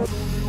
Bye.